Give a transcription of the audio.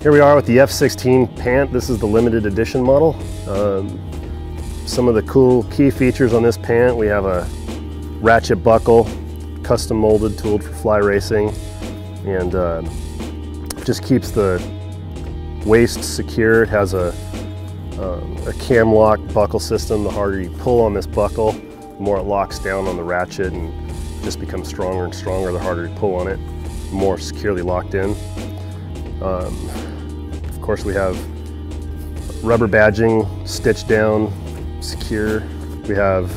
Here we are with the F16 pant. This is the limited edition model. Um, some of the cool key features on this pant, we have a ratchet buckle, custom molded, tooled for fly racing, and uh, just keeps the waist secure. It has a, um, a cam lock buckle system. The harder you pull on this buckle, the more it locks down on the ratchet and just becomes stronger and stronger the harder you pull on it, more securely locked in. Um, course, we have rubber badging, stitched down, secure. We have